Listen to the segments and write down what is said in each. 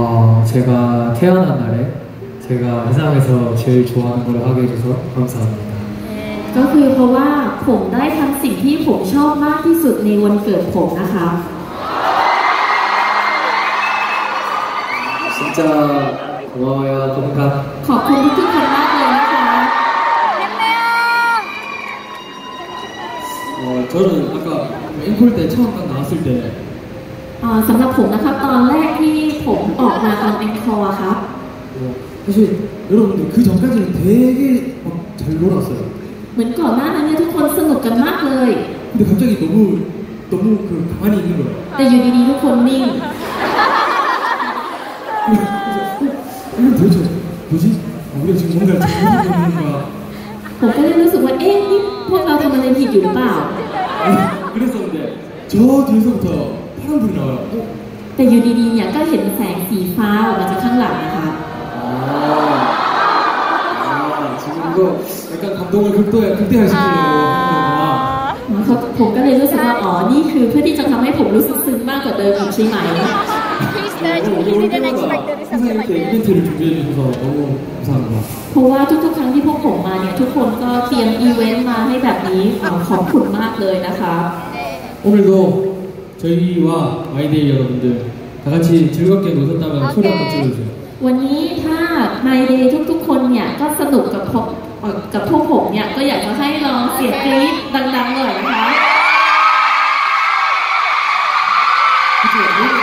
어, 제가 태어난 날에 제가 세상에서 제일 좋아하는 걸 하게 해줘서 감사합니다. ก็คือเพราะว่าผมได้ทำสิ่งที่ผมชอบมากที่สุดในวันเกิดผมนะคะ 진짜 고마워요. 감사합니다. ขอบคุณทุกๆคนมากเลยนะคะ 어, 저는 아까 앵콜 때 처음 딱 나왔을 때 อ่า สำหรับผมนะครับตอนแรกที่ผมออกมาตอนเป็นคอร์ครับ 어, 사실 여러분들 그 전까지는 되게 막 잘 놀았어요. เหมือนก่อนหน้านั้นเนี่ยทุกคนสนุกกันมากเลย 근데 갑자기 너무 너무 그 가만히 있는 거예요. แต่อยู่ดีๆทุกคนนิ่ง 이건 도대체 뭐지? 우리가 지금 뭔가 잘못하고 있는 건가? ผมก็เลยรู้สึกว่าเอ๊ะนี่พวกเราทำอะไรผิดอยู่หรือเปล่า 아니, 그랬었는데 저 뒤에서부터 파란불이 나와요. 어? แต่อยู่ดีๆเนี่ยก็เห็นแสงสีฟ้าออกมาจากข้างหลังนะคะ 아, 아, 지금 이거 약간 감동을 극도화, 극대화시키려고 하는 เขาผมก็เลยรู้สึกว่าอ๋อ นี่คือเพื่อที่จะทำให้ผมรู้สึกซึ้งมากกว่าเดิมอีกใช่ไหม Please touch 거구나. me. 오늘 He didn't 때마다 expect to do 항상 something like 이렇게 this. 이벤트를 준비해 주셔서 너무 감사합니다. เพราะว่าทุกๆ ครั้งที่พวกผมมาเนี่ยทุกคนก็เตรียมอีเวนต์มาให้แบบนี้ขอขอบคุณมากเลยนะคะ 오늘도 저희와 마이데이 여러분들 다 같이 즐겁게 노셨다면 소리 한번 질러주세요. วันนี้ถ้าไมเดย์ทุกๆ คนเนี่ยก็สนุกกับผมเอ่อกับพวกผมเนี่ยก็อยากจะให้ลองเสียงกรี๊ดดังๆหน่อยนะคะ 그쵸?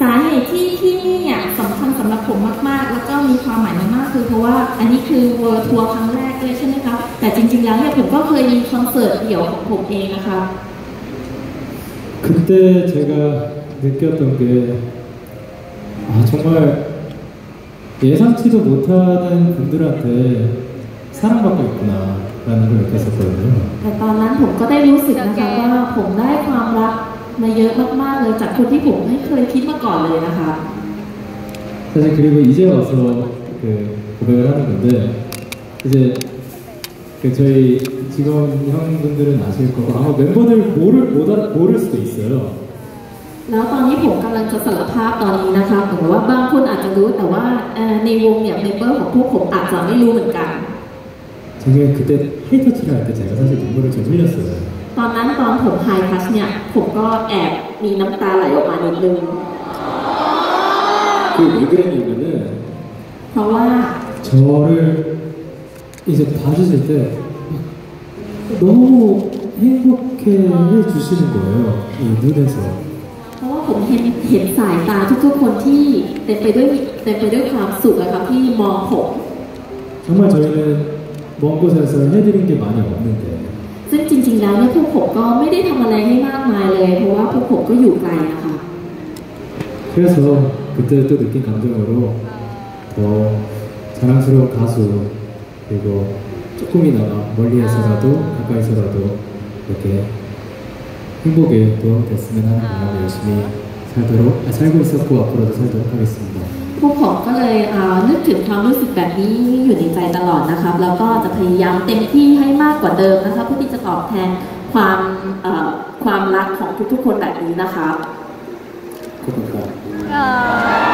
สาเหตุที่ที่นี่เนี่ยสำคัญสำหรับผมมากๆ แล้วก็มีความหมายมากๆคือเพราะว่าอันนี้คือเวิร์ทัวร์ครั้งแรกเลยใช่ไหมครับแต่จริงๆแล้วเนี่ยผมก็เคยมีคอนเสิร์ตเดี่ยวของผมเองนะคะ 그때 제가 느꼈던 게 아, 정말 예상치도 못하는 분들한테 사랑받고 있구나라는 걸 느꼈었거든요. แต่ตอนนั้นผมก็ได้รู้สึกนะคะว่าผมได้ความรัก มาเยอะมากๆเลยจากคนที่ผมไม่เคยคิดมาก่อนเลยนะคะ 사실 그리고 이제 와서 그 고백을 하는 건데 이제 그 저희 직원 형분들은 아실 거고 아마 멤버들 모를 못 알아, 모를 수도 있어요. แล้วตอนนี้ผมกำลังจะสารภาพตอนนี้นะคะเหมือนว่าบางคนอาจจะรู้แต่ว่าเอ่อในวงเนี่ยเมมเบอร์ของพวกผมอาจจะไม่รู้เหมือนกัน 제가 그때 하이터치를 할 때 제가 사실 눈물을 좀 흘렸어요. ตอนนั้นตอน น ผมไฮทัชเนี่ย ผมก็แอบมีน้ำตาไหลออกมานิดนึง 그왜 그랬냐면은 เพราะว่า 저를 이제 봐주실 때 너무 행복해 해주시는 거예요. 이 눈에서. เพราะว่าผมเห็นเห็นสายตาทุกๆคนที่เต็มไปด้วยเต็มไปด้วยความสุขอะครับที่มองผม 정말 저희는 먼 곳에서 해드린 게 많이 없는데 ซึ่งจริงๆแล้วเนี่ยพวกผมก็ไม่ได้ทำอะไรให้มากมายเลย เพราะว่าพวกผมก็อยู่ไกลนะคะ 그래서 그때 또 느낀 감정으로 더 자랑스러운 가수 그리고 조금이나마 멀리에서라도 가까이서라도 이렇게 행복에 또 됐으면 하는 마음으로 열심히 살도록 아, 살고 있었고 앞으로도 살도록 하겠습니다. พวกผมก็เลยนึกถึงความรู้สึกแบบนี้อยู่ในใจตลอดนะครับ แล้วก็จะพยายามเต็มที่ให้มากกว่าเดิมนะคะเพื่อที่จะตอบแทนความความรักของทุกๆคนแบบนี้นะคะขอบคุณครับ